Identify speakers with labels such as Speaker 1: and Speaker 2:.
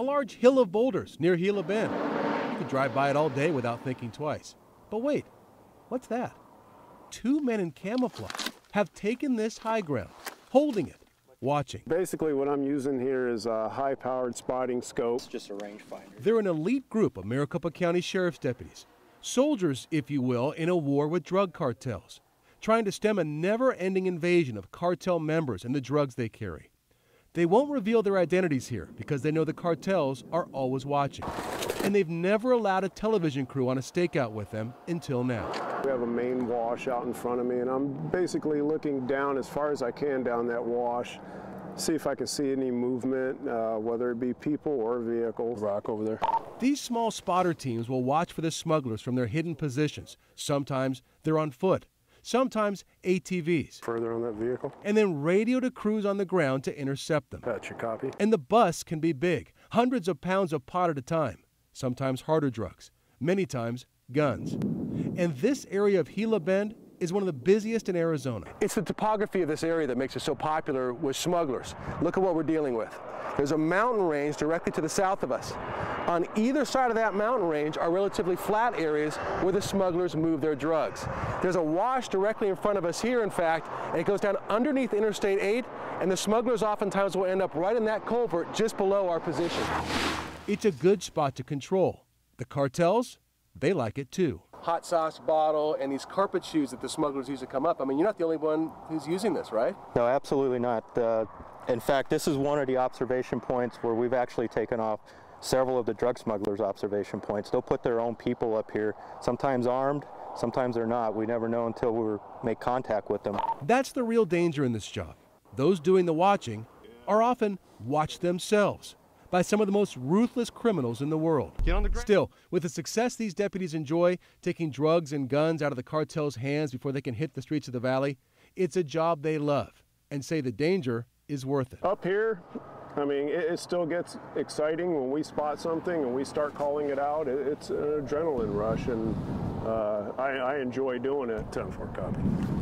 Speaker 1: a large hill of boulders near Gila Bend. You could drive by it all day without thinking twice. But wait, what's that? Two men in camouflage have taken this high ground, holding it, watching.
Speaker 2: Basically, what I'm using here is a high powered spotting scope.
Speaker 3: It's just a rangefinder.
Speaker 1: They're an elite group of Maricopa County Sheriff's deputies, soldiers, if you will, in a war with drug cartels, trying to stem a never ending invasion of cartel members and the drugs they carry. They won't reveal their identities here because they know the cartels are always watching. And they've never allowed a television crew on a stakeout with them until now.
Speaker 2: We have a main wash out in front of me, and I'm basically looking down as far as I can down that wash, see if I can see any movement, uh, whether it be people or vehicles.
Speaker 4: Rock over there.
Speaker 1: These small spotter teams will watch for the smugglers from their hidden positions. Sometimes they're on foot, sometimes ATVs,
Speaker 2: Further on that vehicle.
Speaker 1: and then radio to crews on the ground to intercept them.
Speaker 2: That's your copy.
Speaker 1: And the bus can be big, hundreds of pounds of pot at a time, sometimes harder drugs, many times guns. And this area of Gila Bend is one of the busiest in Arizona.
Speaker 4: It's the topography of this area that makes it so popular with smugglers. Look at what we're dealing with. There's a mountain range directly to the south of us. On either side of that mountain range are relatively flat areas where the smugglers move their drugs. There's a wash directly in front of us here, in fact, and it goes down underneath Interstate 8, and the smugglers oftentimes will end up right in that culvert just below our position.
Speaker 1: It's a good spot to control. The cartels, they like it too.
Speaker 4: Hot sauce bottle and these carpet shoes that the smugglers use to come up. I mean, you're not the only one who's using this, right?
Speaker 5: No, absolutely not. Uh, in fact, this is one of the observation points where we've actually taken off several of the drug smugglers' observation points. They'll put their own people up here, sometimes armed, sometimes they're not. We never know until we make contact with them.
Speaker 1: That's the real danger in this job. Those doing the watching are often watched themselves by some of the most ruthless criminals in the world. Still, with the success these deputies enjoy, taking drugs and guns out of the cartel's hands before they can hit the streets of the valley, it's a job they love and say the danger is worth it.
Speaker 2: Up here, I mean, it, it still gets exciting when we spot something and we start calling it out. It, it's an adrenaline rush, and uh, I, I enjoy doing it. 10 4 copy.